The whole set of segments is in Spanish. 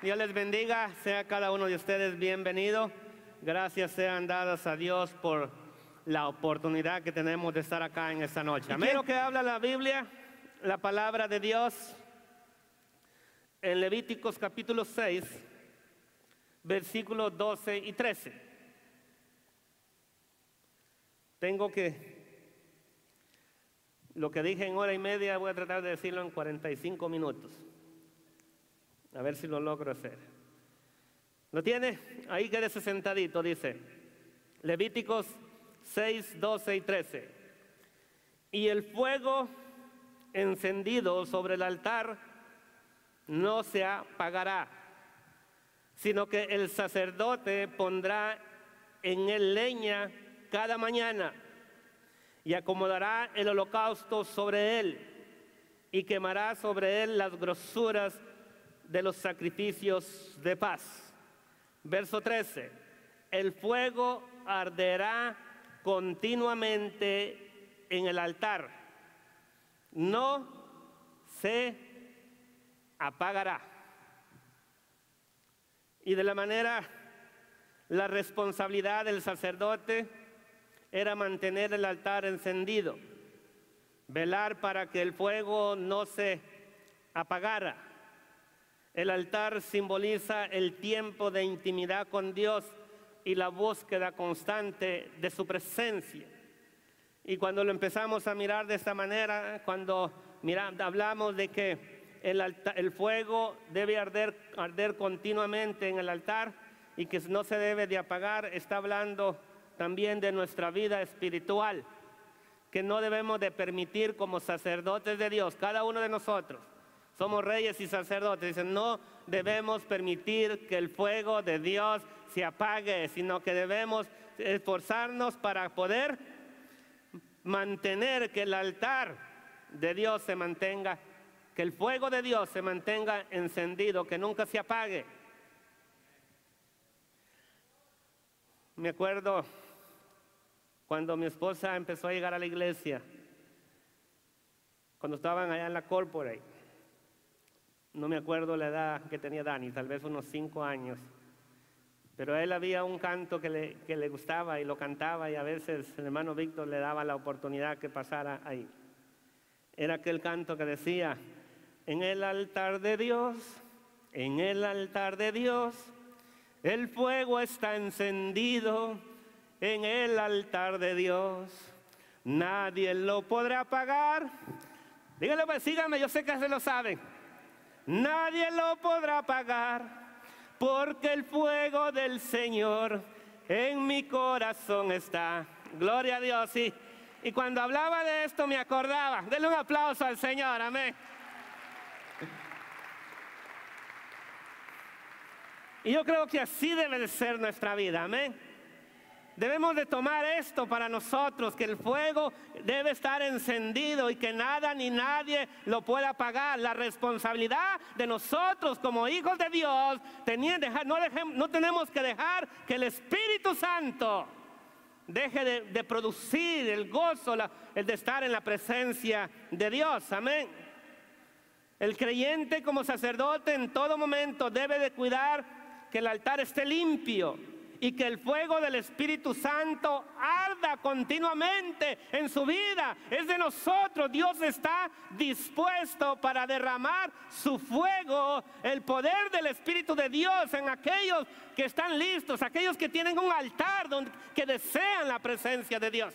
Dios les bendiga, sea cada uno de ustedes bienvenido. Gracias sean dadas a Dios por la oportunidad que tenemos de estar acá en esta noche. Amén. Lo que habla la Biblia, la palabra de Dios, en Levíticos capítulo 6, versículos 12 y 13. Tengo que lo que dije en hora y media voy a tratar de decirlo en 45 minutos. A ver si lo logro hacer. ¿Lo tiene? Ahí quédese sentadito, dice. Levíticos 6, 12 y 13. Y el fuego encendido sobre el altar no se apagará, sino que el sacerdote pondrá en él leña cada mañana y acomodará el holocausto sobre él y quemará sobre él las grosuras de los sacrificios de paz. Verso 13, el fuego arderá continuamente en el altar, no se apagará. Y de la manera, la responsabilidad del sacerdote era mantener el altar encendido, velar para que el fuego no se apagara. El altar simboliza el tiempo de intimidad con Dios y la búsqueda constante de su presencia. Y cuando lo empezamos a mirar de esta manera, cuando hablamos de que el, fuego debe arder, arder continuamente en el altar y que no se debe de apagar, está hablando también de nuestra vida espiritual, que no debemos de permitir como sacerdotes de Dios, cada uno de nosotros, somos reyes y sacerdotes, dicen, no debemos permitir que el fuego de Dios se apague, sino que debemos esforzarnos para poder mantener que el altar de Dios se mantenga, que el fuego de Dios se mantenga encendido, que nunca se apague. Me acuerdo cuando mi esposa empezó a llegar a la iglesia, cuando estaban allá en la corporate, no me acuerdo la edad que tenía Dani, tal vez unos cinco años, pero a él había un canto que le, que le gustaba y lo cantaba y a veces el hermano Víctor le daba la oportunidad que pasara ahí. Era aquel canto que decía, en el altar de Dios, en el altar de Dios, el fuego está encendido en el altar de Dios. Nadie lo podrá pagar. Díganle, pues, síganme, yo sé que se lo saben. Nadie lo podrá pagar, porque el fuego del Señor en mi corazón está. Gloria a Dios. Y, cuando hablaba de esto me acordaba. Denle un aplauso al Señor, amén. Y yo creo que así debe de ser nuestra vida, amén. Debemos de tomar esto para nosotros, que el fuego debe estar encendido y que nada ni nadie lo pueda apagar. La responsabilidad de nosotros como hijos de Dios, no, tenemos que dejar que el Espíritu Santo deje de, producir el gozo, el de estar en la presencia de Dios. Amén. El creyente como sacerdote en todo momento debe de cuidar que el altar esté limpio y que el fuego del Espíritu Santo arda continuamente en su vida. Es de nosotros. Dios está dispuesto para derramar su fuego, el poder del Espíritu de Dios en aquellos que están listos, aquellos que tienen un altar donde, que desean la presencia de Dios.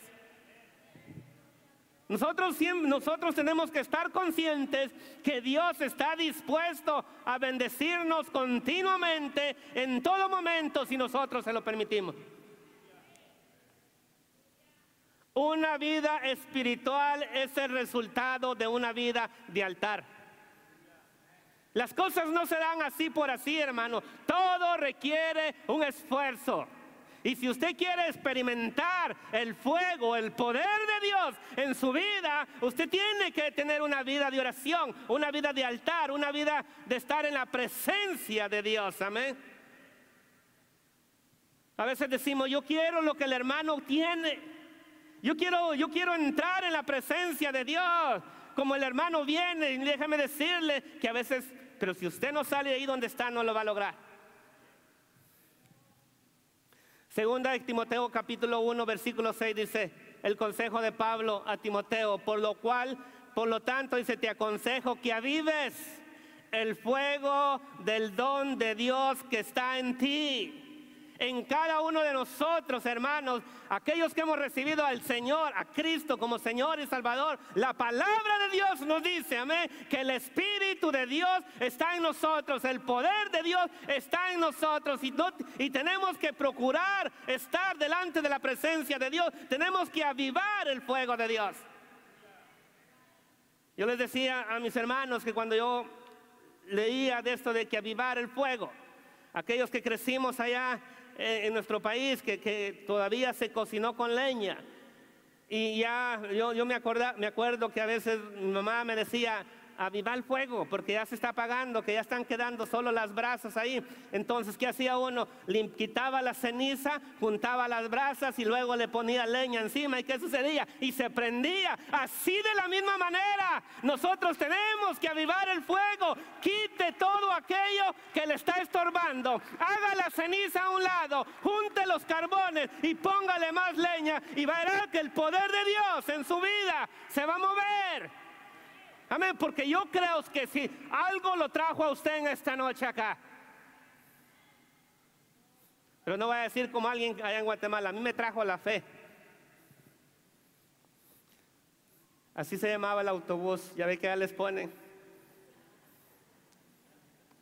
Nosotros, nosotros tenemos que estar conscientes que Dios está dispuesto a bendecirnos continuamente en todo momento si nosotros se lo permitimos. Una vida espiritual es el resultado de una vida de altar. Las cosas no se dan así por así, hermano. Todo requiere un esfuerzo. Y si usted quiere experimentar el fuego, el poder de Dios en su vida, usted tiene que tener una vida de oración, una vida de altar, una vida de estar en la presencia de Dios. Amén. A veces decimos, yo quiero lo que el hermano tiene. Yo quiero, yo quiero entrar en la presencia de Dios. como el hermano viene, y déjame decirle que a veces, pero si usted no sale ahí donde está, no lo va a lograr. Segunda de Timoteo capítulo 1, versículo 6 dice, el consejo de Pablo a Timoteo, por lo cual, por lo tanto, dice, te aconsejo que avives el fuego del don de Dios que está en ti en cada uno de nosotros, hermanos, aquellos que hemos recibido al Señor, a Cristo como Señor y Salvador. La palabra de Dios nos dice, amén, que el Espíritu de Dios está en nosotros, el poder de Dios está en nosotros y, tenemos que procurar estar delante de la presencia de Dios. Tenemos que avivar el fuego de Dios. Yo les decía a mis hermanos que cuando yo leía de esto de que avivar el fuego, aquellos que crecimos allá en nuestro país que, que, todavía se cocinó con leña. Y ya yo, yo me, acuerdo, me acuerdo que a veces mi mamá me decía, avivar el fuego, porque ya se está apagando, que ya están quedando solo las brasas ahí. Entonces, ¿qué hacía uno? Le quitaba la ceniza, juntaba las brasas y luego le ponía leña encima. ¿Y qué sucedía? Y se prendía. Así de la misma manera, nosotros tenemos que avivar el fuego. Quite todo aquello que le está estorbando. Haga la ceniza a un lado, junte los carbones y póngale más leña y verá que el poder de Dios en su vida se va a mover. Amén, porque yo creo que si algo lo trajo a usted en esta noche acá, pero no voy a decir como alguien allá en Guatemala, a mí me trajo la fe. Así se llamaba el autobús, ya ve que ya les ponen.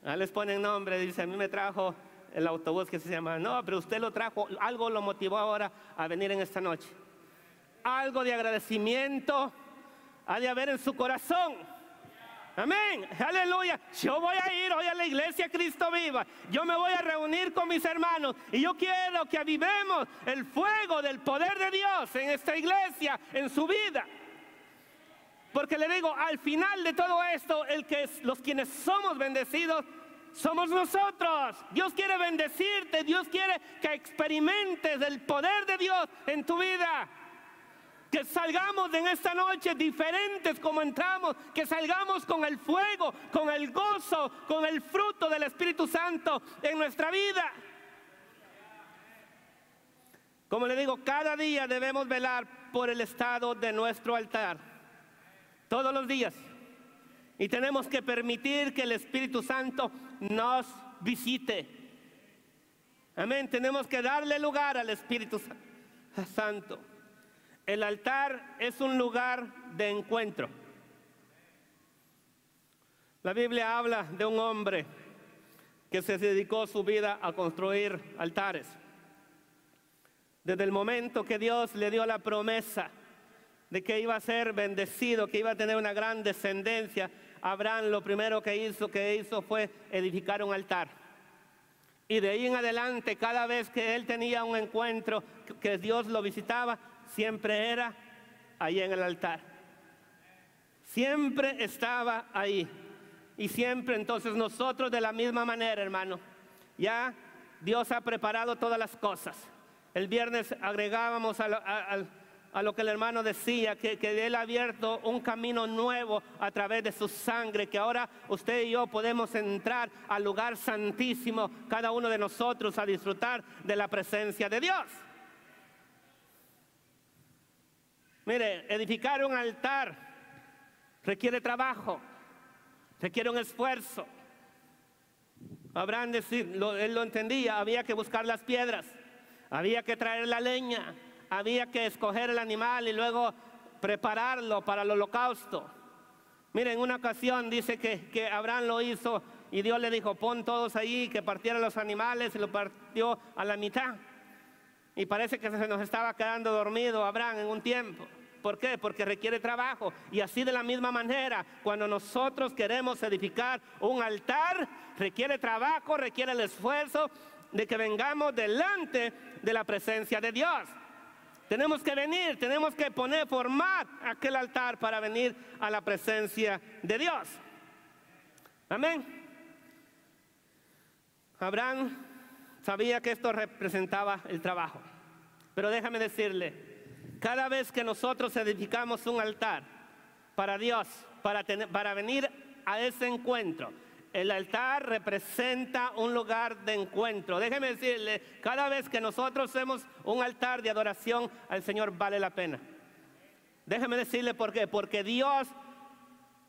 Ya les ponen nombre, dice, a mí me trajo el autobús que se llama. No, pero usted lo trajo, algo lo motivó ahora a venir en esta noche. Algo de agradecimiento ha de haber en su corazón. Amén, aleluya. Yo voy a ir hoy a la iglesia Cristo viva. Yo me voy a reunir con mis hermanos y yo quiero que avivemos el fuego del poder de Dios en esta iglesia, en su vida. Porque le digo, al final de todo esto, el que los quienes somos bendecidos somos nosotros. Dios quiere bendecirte, Dios quiere que experimentes el poder de Dios en tu vida que salgamos en esta noche diferentes como entramos, que salgamos con el fuego, con el gozo, con el fruto del Espíritu Santo en nuestra vida. Como le digo, cada día debemos velar por el estado de nuestro altar. Todos los días. Y tenemos que permitir que el Espíritu Santo nos visite. Amén. Tenemos que darle lugar al Espíritu Santo. El altar es un lugar de encuentro. La Biblia habla de un hombre que se dedicó su vida a construir altares. Desde el momento que Dios le dio la promesa de que iba a ser bendecido, que iba a tener una gran descendencia, Abraham lo primero que hizo, que hizo fue edificar un altar. Y de ahí en adelante, cada vez que él tenía un encuentro, que Dios lo visitaba, siempre era ahí en el altar. Siempre estaba ahí. Y siempre entonces nosotros de la misma manera, hermano. Ya Dios ha preparado todas las cosas. El viernes agregábamos a lo, que el hermano decía, que, que, Él ha abierto un camino nuevo a través de su sangre, que ahora usted y yo podemos entrar al lugar santísimo, cada uno de nosotros, a disfrutar de la presencia de Dios. Mire, edificar un altar requiere trabajo, requiere un esfuerzo. Abraham decir, él lo entendía, había que buscar las piedras, había que traer la leña, había que escoger el animal y luego prepararlo para el holocausto. Mire, en una ocasión dice que, que Abraham lo hizo y Dios le dijo, pon todos ahí, que partieran los animales y lo partió a la mitad. Y parece que se nos estaba quedando dormido Abraham en un tiempo. ¿Por qué? Porque requiere trabajo. Y así de la misma manera, cuando nosotros queremos edificar un altar, requiere trabajo, requiere el esfuerzo de que vengamos delante de la presencia de Dios. Tenemos que venir, tenemos que poner, formar aquel altar para venir a la presencia de Dios. Amén. Abraham sabía que esto representaba el trabajo. Pero déjame decirle, cada vez que nosotros edificamos un altar para Dios, para, para venir a ese encuentro. El altar representa un lugar de encuentro. Déjeme decirle, cada vez que nosotros hacemos un altar de adoración al Señor vale la pena. Déjeme decirle por qué. Porque Dios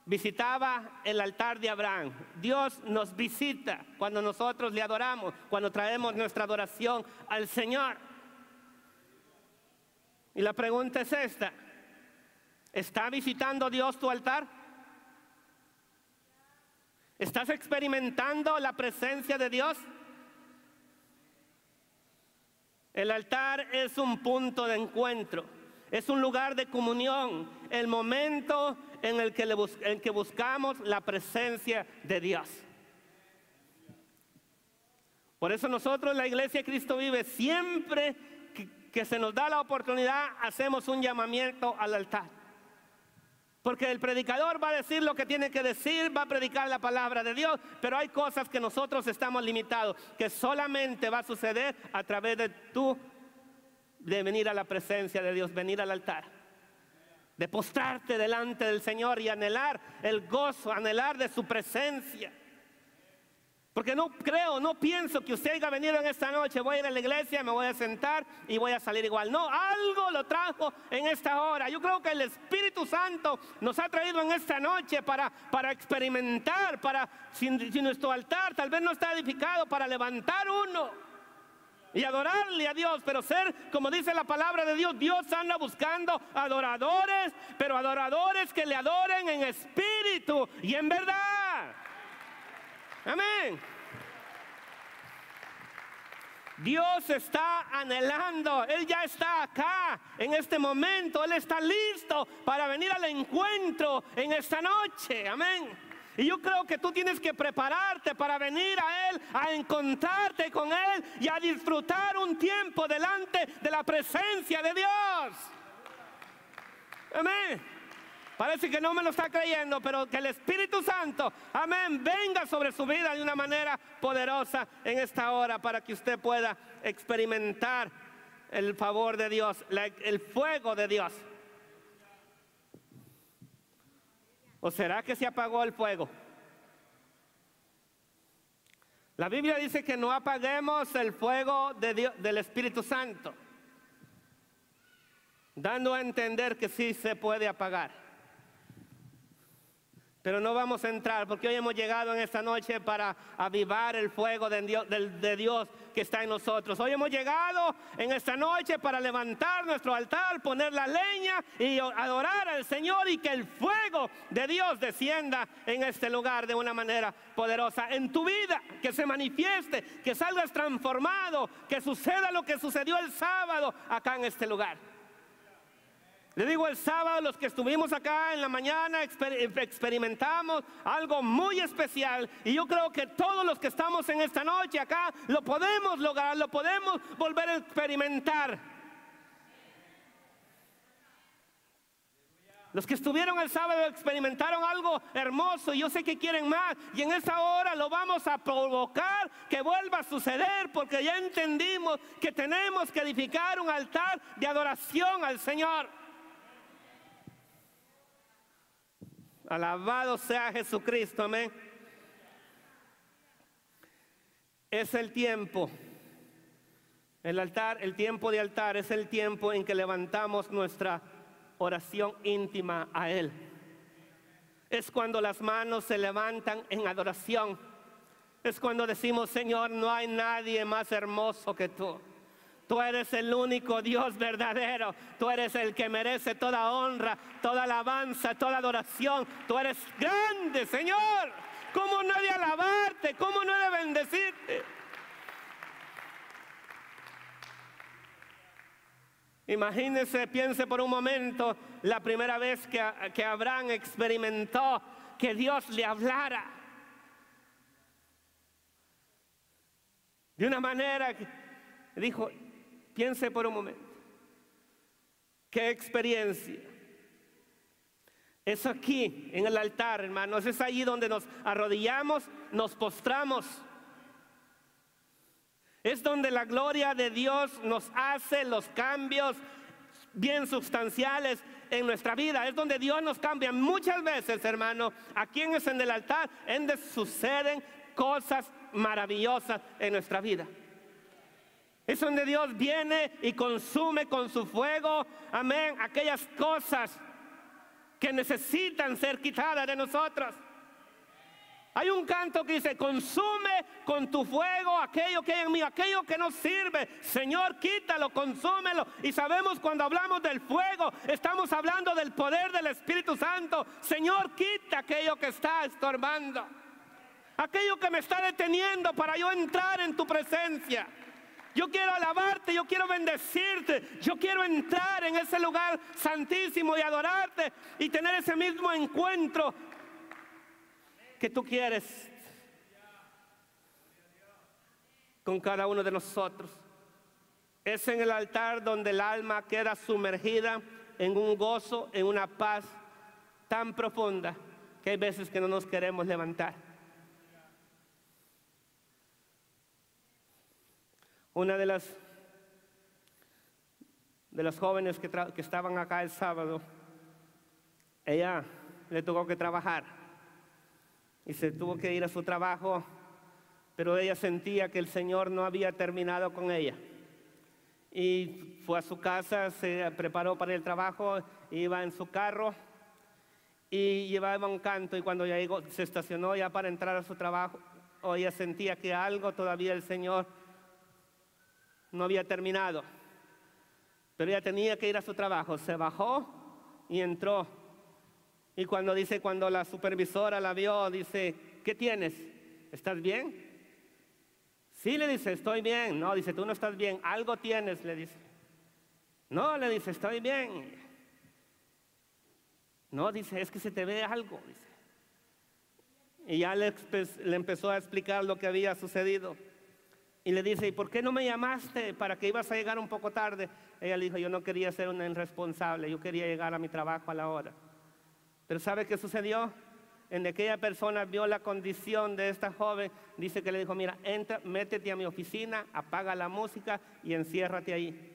visitaba el altar de Abraham. Dios nos visita cuando nosotros le adoramos, cuando traemos nuestra adoración al Señor. Y la pregunta es esta. ¿Está visitando Dios tu altar? ¿Estás experimentando la presencia de Dios? El altar es un punto de encuentro, es un lugar de comunión, el momento en el que, que buscamos la presencia de Dios. Por eso nosotros, la iglesia de Cristo vive, siempre que se nos da la oportunidad, hacemos un llamamiento al altar. Porque el predicador va a decir lo que tiene que decir, va a predicar la palabra de Dios, pero hay cosas que nosotros estamos limitados, que solamente va a suceder a través de tú, de venir a la presencia de Dios, venir al altar, de postrarte delante del Señor y anhelar el gozo, anhelar de su presencia. Porque no creo, no pienso que usted haya venido en esta noche, voy a ir a la iglesia, me voy a sentar y voy a salir igual. No, algo lo trajo en esta hora. Yo creo que el Espíritu Santo nos ha traído en esta noche para, para experimentar, para, si, nuestro altar tal vez no está edificado, para levantar uno y adorarle a Dios, pero ser, como dice la palabra de Dios, Dios anda buscando adoradores, pero adoradores que le adoren en espíritu y en verdad. Amén. Dios está anhelando, Él ya está acá en este momento, Él está listo para venir al encuentro en esta noche. Amén. Y yo creo que tú tienes que prepararte para venir a Él, a encontrarte con Él y a disfrutar un tiempo delante de la presencia de Dios. Amén. Parece que no me lo está creyendo, pero que el Espíritu Santo, amén, venga sobre su vida de una manera poderosa en esta hora para que usted pueda experimentar el favor de Dios, el fuego de Dios. ¿O será que se apagó el fuego? La Biblia dice que no apaguemos el fuego del Espíritu Santo, dando a entender que sí se puede apagar. Pero no vamos a entrar porque hoy hemos llegado en esta noche para avivar el fuego de Dios, de Dios, que está en nosotros. Hoy hemos llegado en esta noche para levantar nuestro altar, poner la leña y adorar al Señor y que el fuego de Dios descienda en este lugar de una manera poderosa. En tu vida, que se manifieste, que salgas transformado, que suceda lo que sucedió el sábado acá en este lugar. Le digo el sábado, los que estuvimos acá en la mañana experimentamos algo muy especial y yo creo que todos los que estamos en esta noche acá lo podemos lograr, lo podemos volver a experimentar. Los que estuvieron el sábado experimentaron algo hermoso y yo sé que quieren más. Y en esa hora lo vamos a provocar que vuelva a suceder porque ya entendimos que tenemos que edificar un altar de adoración al Señor. Alabado sea Jesucristo, amén. Es el tiempo. El altar, el tiempo de altar es el tiempo en que levantamos nuestra oración íntima a Él. Es cuando las manos se levantan en adoración. Es cuando decimos, Señor, no hay nadie más hermoso que tú. Tú eres el único Dios verdadero. Tú eres el que merece toda honra, toda alabanza, toda adoración. Tú eres grande, Señor. ¿Cómo no he de alabarte? ¿Cómo no he de bendecirte? Imagínese, piense por un momento la primera vez que, que Abraham experimentó que Dios le hablara. De una manera que dijo, Piense por un momento. ¿Qué experiencia? Es aquí, en el altar, hermanos. Es ahí donde nos arrodillamos, nos postramos. Es donde la gloria de Dios nos hace los cambios bien sustanciales en nuestra vida, es donde Dios nos cambia. Muchas veces, hermano, aquí en el altar, en suceden cosas maravillosas en nuestra vida. Es donde Dios viene y consume con su fuego, amén, aquellas cosas que necesitan ser quitadas de nosotros. Hay un canto que dice, consume con tu fuego aquello que hay en mí, aquello que no sirve. Señor, quítalo, consúmelo. Y sabemos cuando hablamos del fuego, estamos hablando del poder del Espíritu Santo. Señor, quita aquello que está estorbando. Aquello que me está deteniendo para yo entrar en tu presencia. Yo quiero alabarte, yo quiero bendecirte, yo quiero entrar en ese lugar santísimo y adorarte y tener ese mismo encuentro que tú quieres con cada uno de nosotros. Es en el altar donde el alma queda sumergida en un gozo, en una paz tan profunda que hay veces que no nos queremos levantar. Una de las de las jóvenes que, que estaban acá el sábado, ella le tocó que trabajar y se tuvo que ir a su trabajo, pero ella sentía que el Señor no había terminado con ella. Y fue a su casa, se preparó para el trabajo, iba en su carro y llevaba un canto y cuando ya se estacionó ya para entrar a su trabajo, ella sentía que algo todavía el Señor no había terminado. Pero ella tenía que ir a su trabajo. Se bajó y entró. Y cuando dice, cuando la supervisora la vio, dice, ¿qué tienes? ¿Estás bien? Sí, le dice, estoy bien. No, dice, tú no estás bien. Algo tienes, le dice. No, le dice, estoy bien. No, dice, es que se te ve algo, dice. Y ya le, le empezó a explicar lo que había sucedido. Y le dice, ¿y por qué no me llamaste para que ibas a llegar un poco tarde? Ella le dijo, yo no quería ser una irresponsable, yo quería llegar a mi trabajo a la hora. Pero ¿sabe qué sucedió? En aquella persona vio la condición de esta joven, dice que le dijo, mira, entra, métete a mi oficina, apaga la música y enciérrate ahí.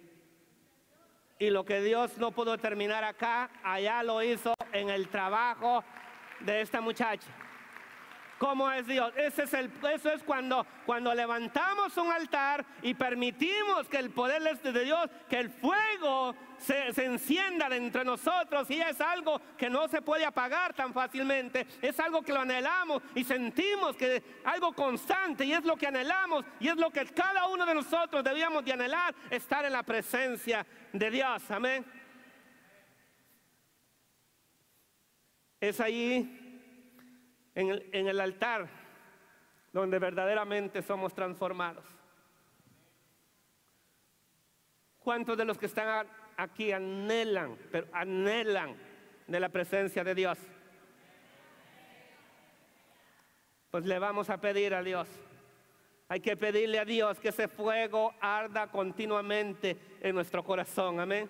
Y lo que Dios no pudo terminar acá, allá lo hizo en el trabajo de esta muchacha. ¿Cómo es Dios? Ese es el, eso es cuando, cuando levantamos un altar y permitimos que el poder de Dios, que el fuego se, se encienda dentro de nosotros y es algo que no se puede apagar tan fácilmente. Es algo que lo anhelamos y sentimos que algo constante y es lo que anhelamos y es lo que cada uno de nosotros debíamos de anhelar, estar en la presencia de Dios. Amén. Es ahí en el, altar donde verdaderamente somos transformados. ¿Cuántos de los que están aquí anhelan, pero anhelan de la presencia de Dios? Pues le vamos a pedir a Dios. Hay que pedirle a Dios que ese fuego arda continuamente en nuestro corazón. Amén.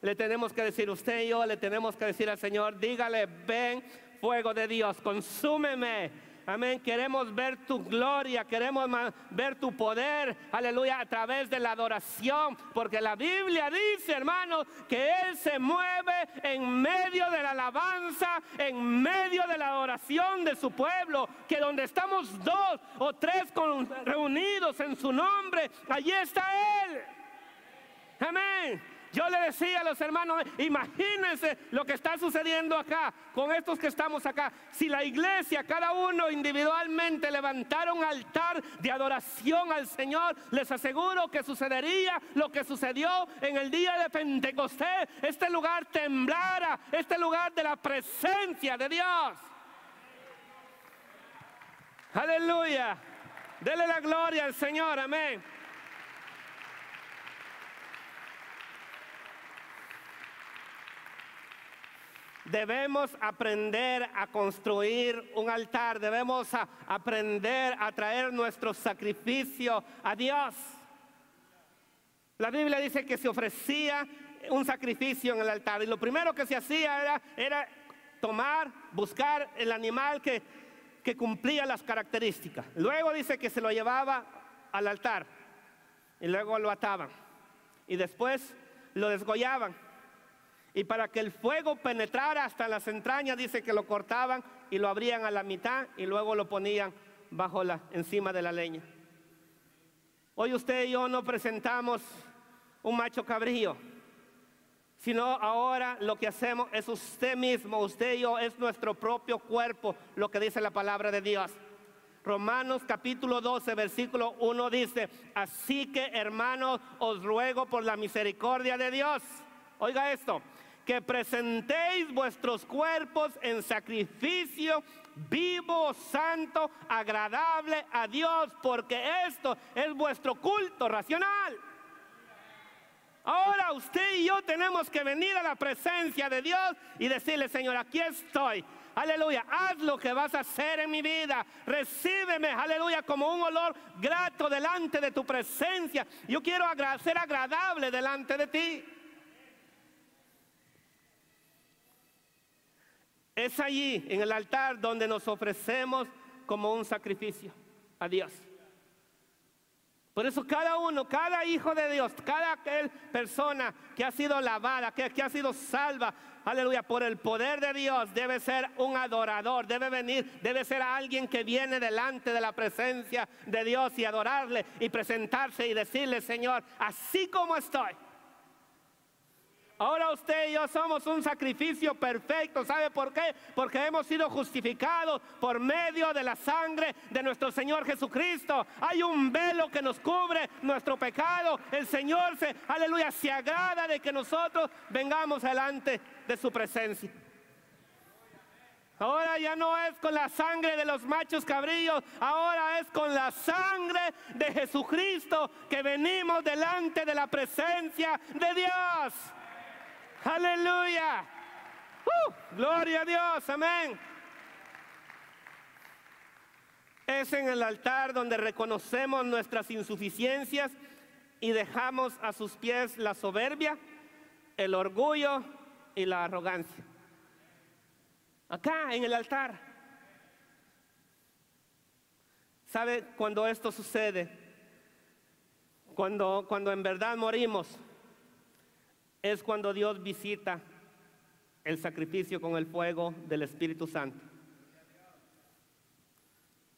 Le tenemos que decir, usted y yo le tenemos que decir al Señor, dígale, ven, fuego de Dios, consúmeme. Amén. Queremos ver tu gloria, queremos ver tu poder, aleluya, a través de la adoración. Porque la Biblia dice, hermano, que Él se mueve en medio de la alabanza, en medio de la adoración de su pueblo. Que donde estamos dos o tres reunidos en su nombre, allí está Él. Amén. Yo le decía a los hermanos, imagínense lo que está sucediendo acá con estos que estamos acá. Si la iglesia, cada uno individualmente levantara un altar de adoración al Señor, les aseguro que sucedería lo que sucedió en el día de Pentecostés. Este lugar temblara, este lugar de la presencia de Dios. Aleluya. Dele la gloria al Señor, amén. Debemos aprender a construir un altar, debemos aprender a traer nuestro sacrificio a Dios. La Biblia dice que se ofrecía un sacrificio en el altar y lo primero que se hacía era, era tomar, buscar el animal que, que cumplía las características. Luego dice que se lo llevaba al altar y luego lo ataban y después lo desgollaban Y para que el fuego penetrara hasta las entrañas, dice que lo cortaban y lo abrían a la mitad y luego lo ponían bajo la, encima de la leña. Hoy usted y yo no presentamos un macho cabrío, sino ahora lo que hacemos es usted mismo, usted y yo, es nuestro propio cuerpo, lo que dice la palabra de Dios. Romanos capítulo 12, versículo 1 dice, así que hermanos, os ruego por la misericordia de Dios. Oiga esto, que presentéis vuestros cuerpos en sacrificio vivo, santo, agradable a Dios, porque esto es vuestro culto racional. Ahora usted y yo tenemos que venir a la presencia de Dios y decirle, Señor, aquí estoy. Aleluya, haz lo que vas a hacer en mi vida. Recíbeme, aleluya, como un olor grato delante de tu presencia. Yo quiero ser agradable delante de ti. Es allí, en el altar, donde nos ofrecemos como un sacrificio a Dios. Por eso cada uno, cada hijo de Dios, cada persona que ha sido lavada, que, que, ha sido salva, aleluya, por el poder de Dios, debe ser un adorador, debe venir, debe ser alguien que viene delante de la presencia de Dios y adorarle y presentarse y decirle, Señor, así como estoy. Ahora usted y yo somos un sacrificio perfecto. ¿Sabe por qué? Porque hemos sido justificados por medio de la sangre de nuestro Señor Jesucristo. Hay un velo que nos cubre nuestro pecado. El Señor se, aleluya, se agrada de que nosotros vengamos delante de su presencia. Ahora ya no es con la sangre de los machos cabrillos, ahora es con la sangre de Jesucristo que venimos delante de la presencia de Dios. Aleluya. Uh, gloria a Dios, amén. Es en el altar donde reconocemos nuestras insuficiencias y dejamos a sus pies la soberbia, el orgullo y la arrogancia. Acá en el altar. ¿Sabe cuando esto sucede? Cuando, cuando en verdad morimos es cuando Dios visita el sacrificio con el fuego del Espíritu Santo.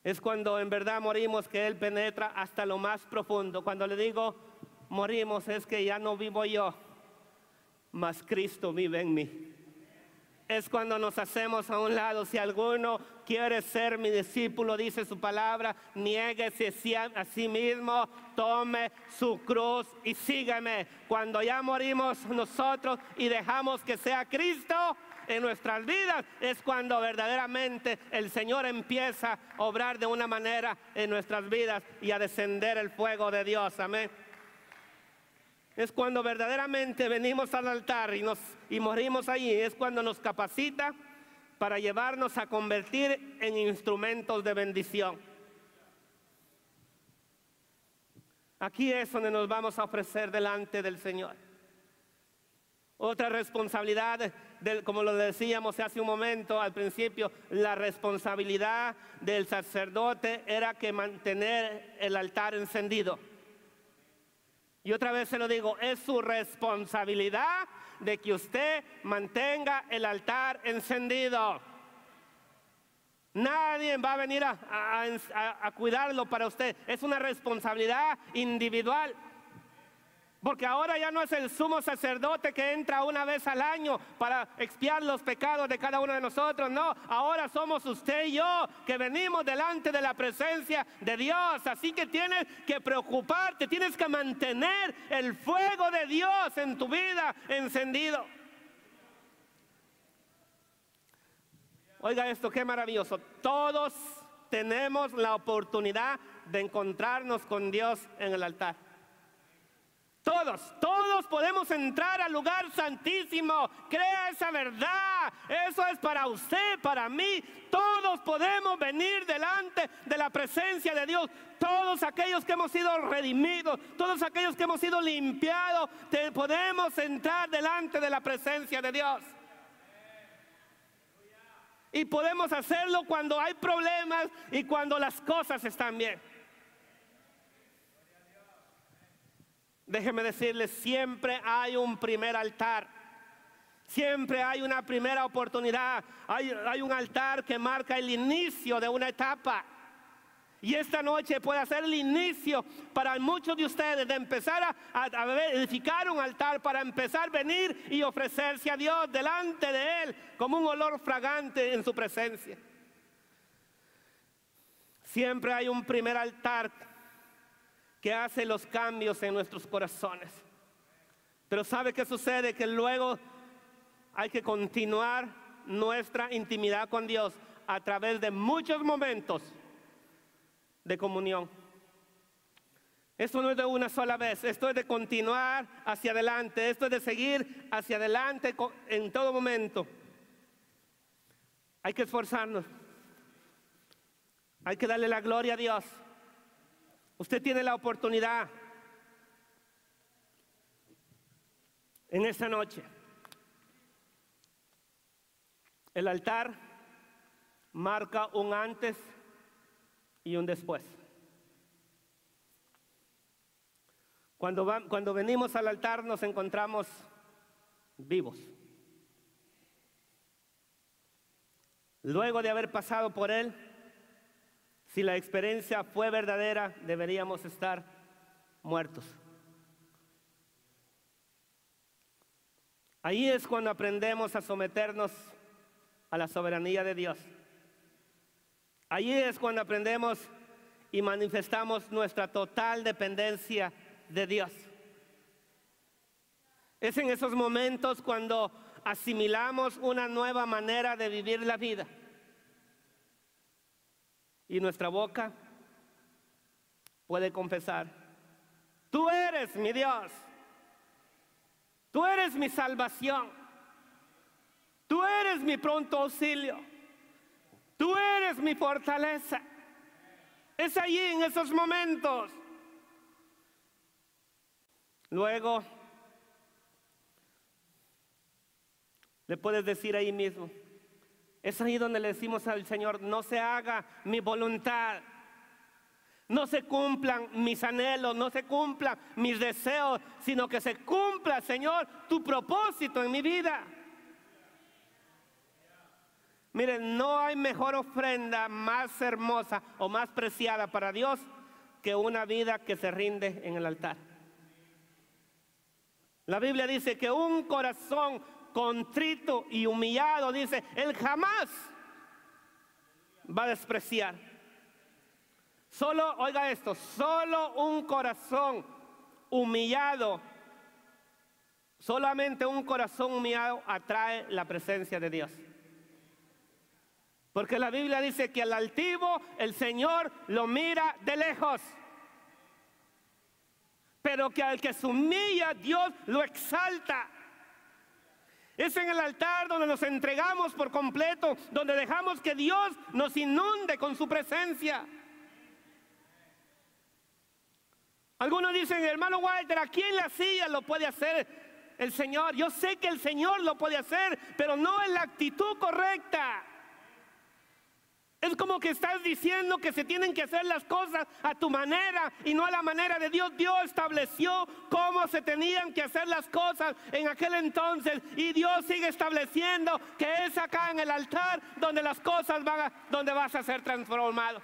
Es cuando en verdad morimos que Él penetra hasta lo más profundo. Cuando le digo morimos es que ya no vivo yo, mas Cristo vive en mí es cuando nos hacemos a un lado. Si alguno quiere ser mi discípulo, dice su palabra, niéguese a sí mismo, tome su cruz y sígueme. Cuando ya morimos nosotros y dejamos que sea Cristo en nuestras vidas, es cuando verdaderamente el Señor empieza a obrar de una manera en nuestras vidas y a descender el fuego de Dios. Amén es cuando verdaderamente venimos al altar y, nos, y morimos allí, es cuando nos capacita para llevarnos a convertir en instrumentos de bendición. Aquí es donde nos vamos a ofrecer delante del Señor. Otra responsabilidad, como lo decíamos hace un momento al principio, la responsabilidad del sacerdote era que mantener el altar encendido. Y otra vez se lo digo, es su responsabilidad de que usted mantenga el altar encendido. Nadie va a venir a, cuidarlo para usted. Es una responsabilidad individual. Porque ahora ya no es el sumo sacerdote que entra una vez al año para expiar los pecados de cada uno de nosotros. No, ahora somos usted y yo que venimos delante de la presencia de Dios. Así que tienes que preocuparte, tienes que mantener el fuego de Dios en tu vida encendido. Oiga esto, qué maravilloso. Todos tenemos la oportunidad de encontrarnos con Dios en el altar. Todos, todos podemos entrar al lugar santísimo. Crea esa verdad. Eso es para usted, para mí. Todos podemos venir delante de la presencia de Dios. Todos aquellos que hemos sido redimidos, todos aquellos que hemos sido limpiados, podemos entrar delante de la presencia de Dios. Y podemos hacerlo cuando hay problemas y cuando las cosas están bien. Déjeme decirles, siempre hay un primer altar. Siempre hay una primera oportunidad, hay, hay un altar que marca el inicio de una etapa. Y esta noche puede ser el inicio para muchos de ustedes de empezar a, edificar un altar, para empezar a venir y ofrecerse a Dios delante de Él como un olor fragante en su presencia. Siempre hay un primer altar que hace los cambios en nuestros corazones. Pero ¿sabe qué sucede? Que luego hay que continuar nuestra intimidad con Dios a través de muchos momentos de comunión. Esto no es de una sola vez, esto es de continuar hacia adelante, esto es de seguir hacia adelante en todo momento. Hay que esforzarnos, hay que darle la gloria a Dios. Usted tiene la oportunidad en esta noche. El altar marca un antes y un después. Cuando, cuando venimos al altar nos encontramos vivos. Luego de haber pasado por él, si la experiencia fue verdadera, deberíamos estar muertos. Ahí es cuando aprendemos a someternos a la soberanía de Dios. Allí es cuando aprendemos y manifestamos nuestra total dependencia de Dios. Es en esos momentos cuando asimilamos una nueva manera de vivir la vida. Y nuestra boca puede confesar, tú eres mi Dios, tú eres mi salvación, tú eres mi pronto auxilio. Tú eres mi fortaleza. Es allí en esos momentos. Luego, le puedes decir ahí mismo. Es ahí donde le decimos al Señor, no se haga mi voluntad. No se cumplan mis anhelos, no se cumplan mis deseos, sino que se cumpla, Señor, tu propósito en mi vida. Miren, no hay mejor ofrenda más hermosa o más preciada para Dios que una vida que se rinde en el altar. La Biblia dice que un corazón contrito y humillado, dice, Él jamás va a despreciar. Solo, oiga esto, solo un corazón humillado, solamente un corazón humillado atrae la presencia de Dios. Porque la Biblia dice que al altivo el Señor lo mira de lejos. Pero que al que se humilla Dios lo exalta. Es en el altar donde nos entregamos por completo, donde dejamos que Dios nos inunde con su presencia. Algunos dicen, hermano Walter, aquí en la silla lo puede hacer el Señor. Yo sé que el Señor lo puede hacer, pero no en la actitud correcta. Es como que estás diciendo que se tienen que hacer las cosas a tu manera y no a la manera de Dios. Dios estableció cómo se tenían que hacer las cosas en aquel entonces y Dios sigue estableciendo que es acá en el altar donde las cosas van a, donde vas a ser transformado.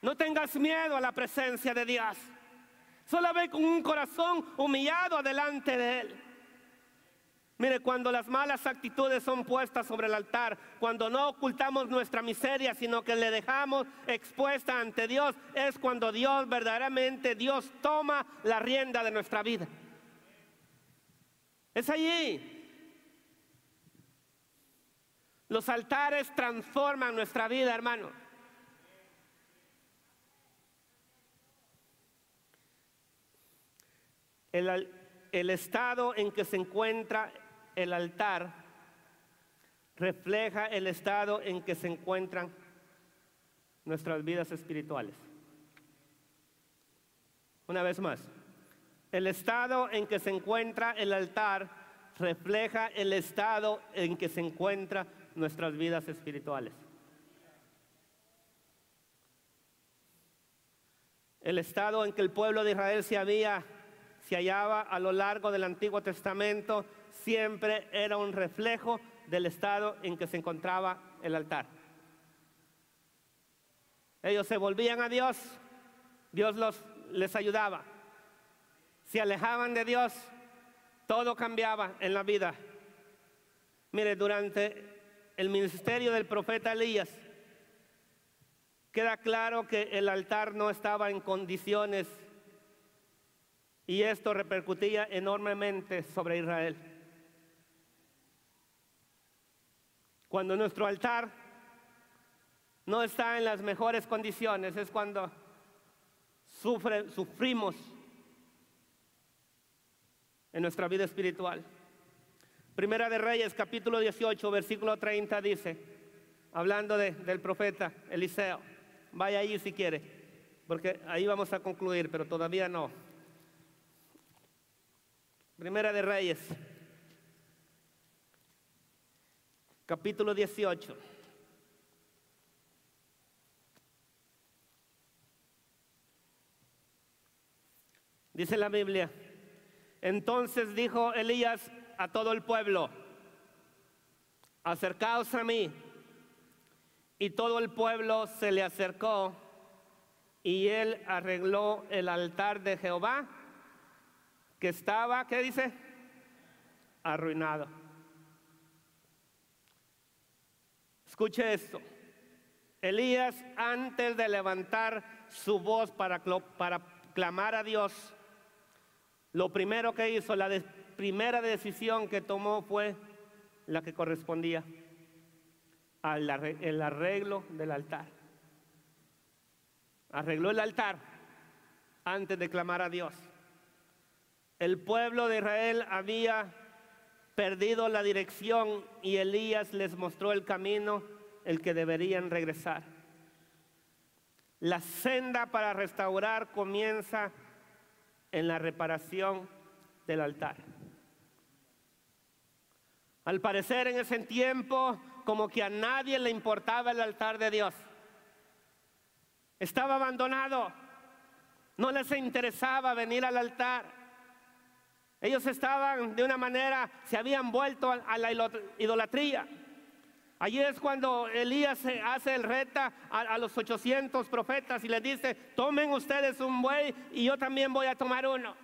No tengas miedo a la presencia de Dios. Solo ve con un corazón humillado delante de Él. Mire, cuando las malas actitudes son puestas sobre el altar, cuando no ocultamos nuestra miseria, sino que le dejamos expuesta ante Dios, es cuando Dios verdaderamente, Dios toma la rienda de nuestra vida. Es allí. Los altares transforman nuestra vida, hermano. El, el estado en que se encuentra el altar refleja el estado en que se encuentran nuestras vidas espirituales. Una vez más, el estado en que se encuentra el altar refleja el estado en que se encuentran nuestras vidas espirituales. El estado en que el pueblo de Israel se había se hallaba a lo largo del Antiguo Testamento siempre era un reflejo del estado en que se encontraba el altar. Ellos se volvían a Dios, Dios los, les ayudaba. Se alejaban de Dios, todo cambiaba en la vida. Mire, durante el ministerio del profeta Elías, queda claro que el altar no estaba en condiciones y esto repercutía enormemente sobre Israel. Cuando nuestro altar no está en las mejores condiciones, es cuando sufrimos en nuestra vida espiritual. Primera de Reyes, capítulo 18, versículo 30 dice, hablando del profeta Eliseo, vaya ahí si quiere, porque ahí vamos a concluir, pero todavía no. Primera de Reyes, capítulo 18. Dice la Biblia, entonces dijo Elías a todo el pueblo, acercaos a mí. Y todo el pueblo se le acercó y él arregló el altar de Jehová que estaba, ¿qué dice? Arruinado. Escuche esto. Elías, antes de levantar su voz para, para clamar a Dios, lo primero que hizo, la primera decisión que tomó fue la que correspondía al el arreglo del altar. Arregló el altar antes de clamar a Dios. El pueblo de Israel había perdido la dirección y Elías les mostró el camino el que deberían regresar. La senda para restaurar comienza en la reparación del altar. Al parecer en ese tiempo como que a nadie le importaba el altar de Dios. Estaba abandonado. No les interesaba venir al altar. Ellos estaban de una manera, se habían vuelto a la idolatría. Allí es cuando Elías hace el reta a, los 800 profetas y les dice, tomen ustedes un buey y yo también voy a tomar uno.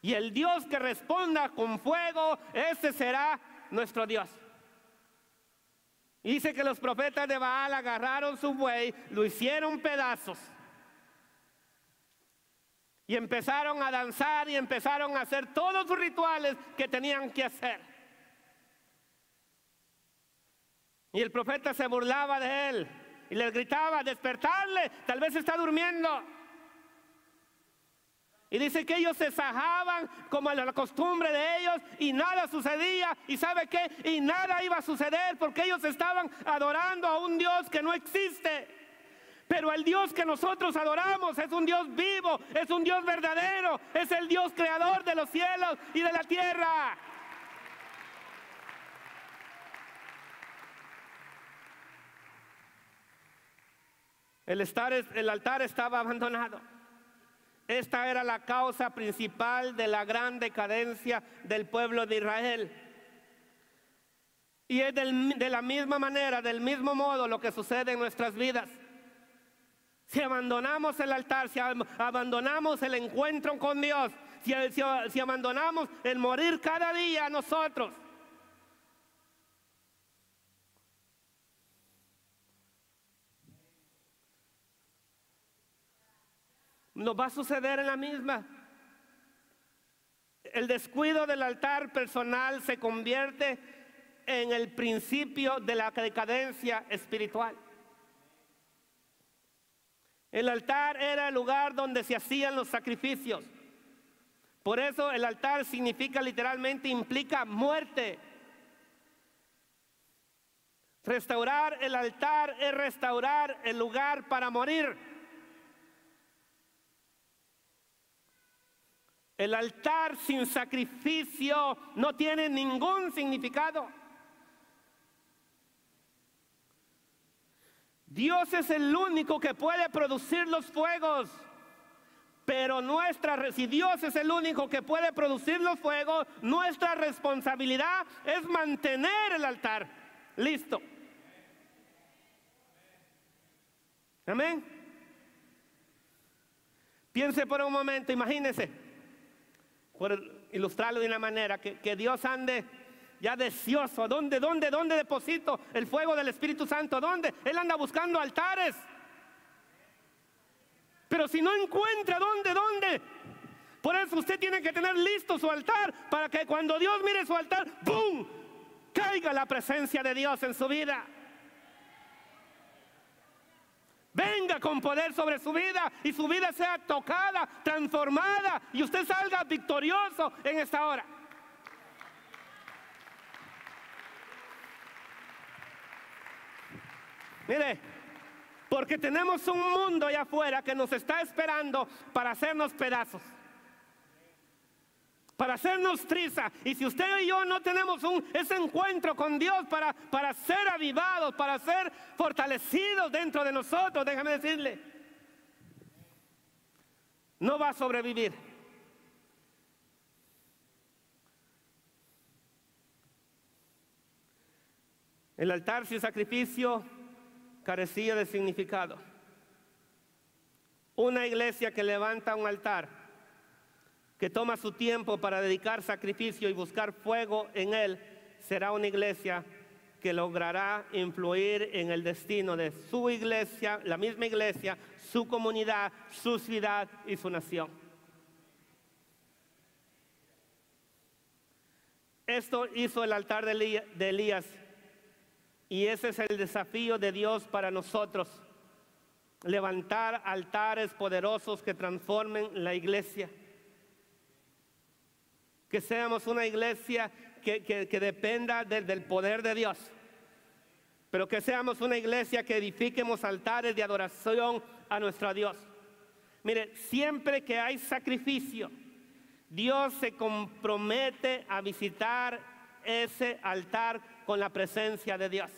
Y el Dios que responda con fuego, ese será nuestro Dios. Dice que los profetas de Baal agarraron su buey, lo hicieron pedazos y empezaron a danzar y empezaron a hacer todos sus rituales que tenían que hacer. Y el profeta se burlaba de él y les gritaba, despertarle, tal vez está durmiendo. Y dice que ellos se sajaban como a la costumbre de ellos y nada sucedía. ¿Y sabe qué? Y nada iba a suceder porque ellos estaban adorando a un Dios que no existe. Pero el Dios que nosotros adoramos es un Dios vivo, es un Dios verdadero, es el Dios creador de los cielos y de la tierra. El, altar estaba abandonado. Esta era la causa principal de la gran decadencia del pueblo de Israel. Y es de la misma manera, del mismo modo lo que sucede en nuestras vidas. Si abandonamos el altar, si abandonamos el encuentro con Dios, si, abandonamos el morir cada día a nosotros, nos va a suceder en la misma. El descuido del altar personal se convierte en el principio de la decadencia espiritual. El altar era el lugar donde se hacían los sacrificios. Por eso el altar significa literalmente, implica muerte. Restaurar el altar es restaurar el lugar para morir. El altar sin sacrificio no tiene ningún significado. Dios es el único que puede producir los fuegos. Pero nuestra, si Dios es el único que puede producir los fuegos, nuestra responsabilidad es mantener el altar listo. Amén. Piense por un momento, imagínese, por ilustrarlo de una manera, que, que Dios ande ya deseoso. ¿Dónde, dónde, dónde deposito el fuego del Espíritu Santo? ¿Dónde? Él anda buscando altares. Pero si no encuentra dónde, dónde. Por eso usted tiene que tener listo su altar para que cuando Dios mire su altar, ¡pum! caiga la presencia de Dios en su vida. Venga con poder sobre su vida y su vida sea tocada, transformada y usted salga victorioso en esta hora. Mire, porque tenemos un mundo allá afuera que nos está esperando para hacernos pedazos. Para hacernos triza. Y si usted y yo no tenemos un, ese encuentro con Dios para, para ser avivados, para ser fortalecidos dentro de nosotros, déjame decirle, no va a sobrevivir. El altar sin sacrificio carecía de significado. Una iglesia que levanta un altar, que toma su tiempo para dedicar sacrificio y buscar fuego en él, será una iglesia que logrará influir en el destino de su iglesia, la misma iglesia, su comunidad, su ciudad y su nación. Esto hizo el altar de Elías y ese es el desafío de Dios para nosotros. Levantar altares poderosos que transformen la iglesia. Que seamos una iglesia que, dependa del poder de Dios. Pero que seamos una iglesia que edifiquemos altares de adoración a nuestro Dios. Mire, siempre que hay sacrificio, Dios se compromete a visitar ese altar con la presencia de Dios.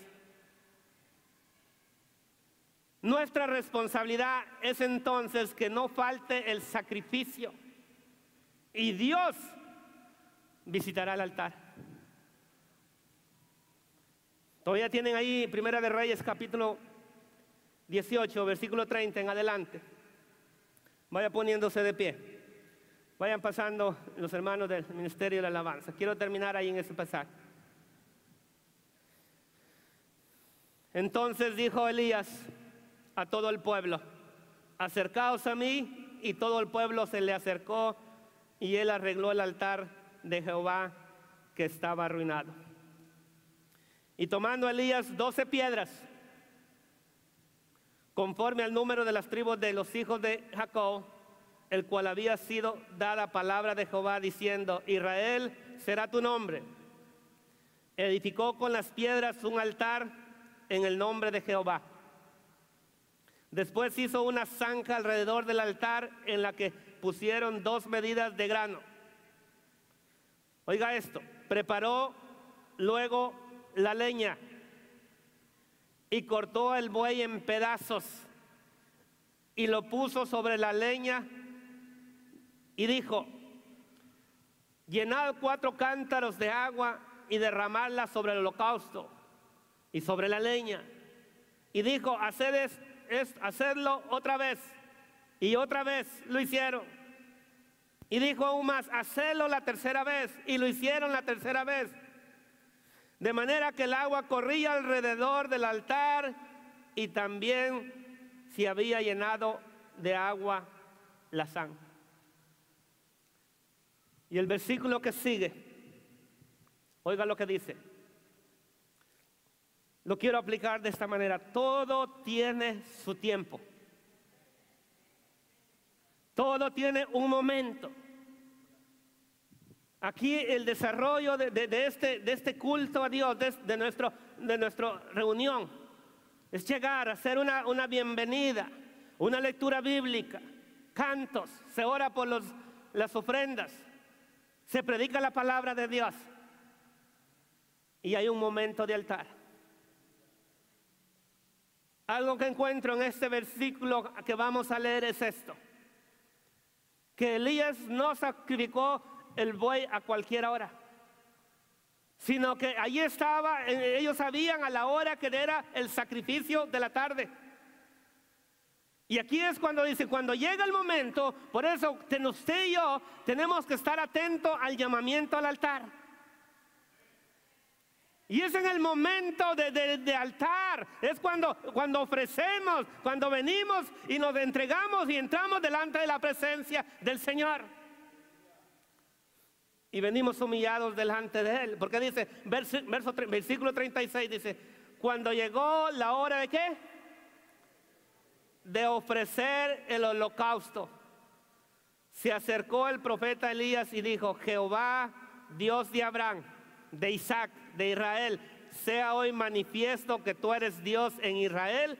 Nuestra responsabilidad es entonces que no falte el sacrificio y Dios visitará el altar. Todavía tienen ahí Primera de Reyes capítulo 18, versículo 30 en adelante. Vaya poniéndose de pie. Vayan pasando los hermanos del Ministerio de la Alabanza. Quiero terminar ahí en ese pasaje. Entonces dijo Elías a todo el pueblo, acercaos a mí, y todo el pueblo se le acercó, y él arregló el altar de Jehová que estaba arruinado. Y tomando Elías doce piedras, conforme al número de las tribus de los hijos de Jacob, el cual había sido dada palabra de Jehová diciendo, Israel será tu nombre. Edificó con las piedras un altar en el nombre de Jehová. Después hizo una zanja alrededor del altar en la que pusieron dos medidas de grano. Oiga esto, preparó luego la leña y cortó el buey en pedazos y lo puso sobre la leña y dijo, llenad cuatro cántaros de agua y derramadla sobre el holocausto y sobre la leña. Y dijo, haced es, hacerlo otra vez. Y otra vez lo hicieron. Y dijo aún más, hacedlo la tercera vez. Y lo hicieron la tercera vez. De manera que el agua corría alrededor del altar y también se había llenado de agua la sangre. Y el versículo que sigue, oiga lo que dice. Lo quiero aplicar de esta manera. Todo tiene su tiempo. Todo tiene un momento. Aquí el desarrollo de, este, de este, culto a Dios, de, de nuestra reunión, es llegar a hacer una, una bienvenida, una lectura bíblica, cantos, se ora por los, las ofrendas, se predica la palabra de Dios y hay un momento de altar. Algo que encuentro en este versículo que vamos a leer es esto. que Elías no sacrificó el buey a cualquier hora, sino que allí estaba, ellos sabían a la hora que era el sacrificio de la tarde. Y aquí es cuando dice, cuando llega el momento, por eso usted y yo tenemos que estar atentos al llamamiento al altar. Y es en el momento de, altar, es cuando, cuando ofrecemos, cuando venimos y nos entregamos y entramos delante de la presencia del Señor. Y venimos humillados delante de Él. Porque dice, verso, versículo 36 dice, cuando llegó la hora de qué? De ofrecer el holocausto. Se acercó el profeta Elías y dijo, Jehová, Dios de Abraham de Isaac, de Israel, sea hoy manifiesto que tú eres Dios en Israel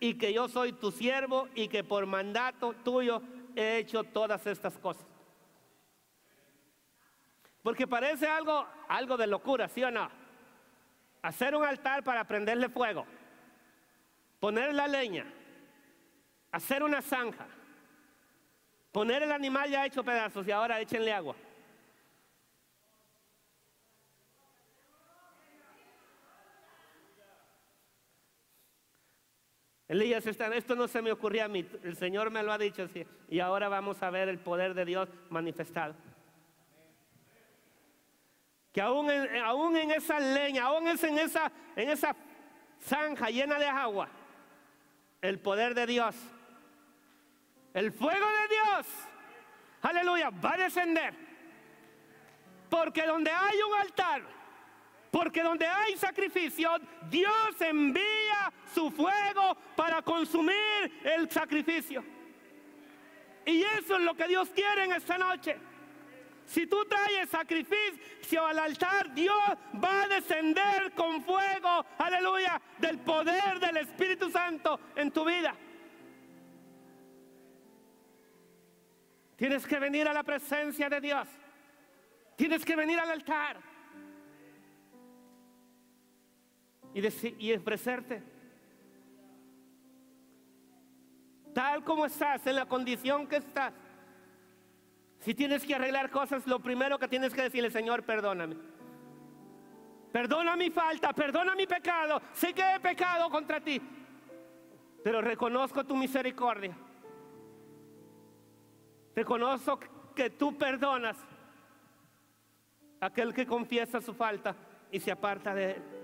y que yo soy tu siervo y que por mandato tuyo he hecho todas estas cosas. Porque parece algo, algo de locura, ¿sí o no? Hacer un altar para prenderle fuego, poner la leña, hacer una zanja, poner el animal ya hecho pedazos y ahora échenle agua. Elías, esto no se me ocurría a mí, el Señor me lo ha dicho así. Y ahora vamos a ver el poder de Dios manifestado. Que aún en, aún en esa leña, aún en esa, en esa zanja llena de agua, el poder de Dios, el fuego de Dios, aleluya, va a descender. Porque donde hay un altar, porque donde hay sacrificio, Dios envía su fuego para consumir el sacrificio. Y eso es lo que Dios quiere en esta noche. Si tú traes sacrificio al altar, Dios va a descender con fuego, aleluya, del poder del Espíritu Santo en tu vida. Tienes que venir a la presencia de Dios. Tienes que venir al altar. Y, y ofrecerte. Tal como estás, en la condición que estás. Si tienes que arreglar cosas, lo primero que tienes que decirle, Señor, perdóname. Perdona mi falta, perdona mi pecado. Sé que he pecado contra ti, pero reconozco tu misericordia. Reconozco que tú perdonas a aquel que confiesa su falta y se aparta de él.